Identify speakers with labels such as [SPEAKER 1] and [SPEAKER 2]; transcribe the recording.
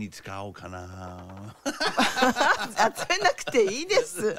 [SPEAKER 1] に使おうかな。
[SPEAKER 2] 集めなくていいです。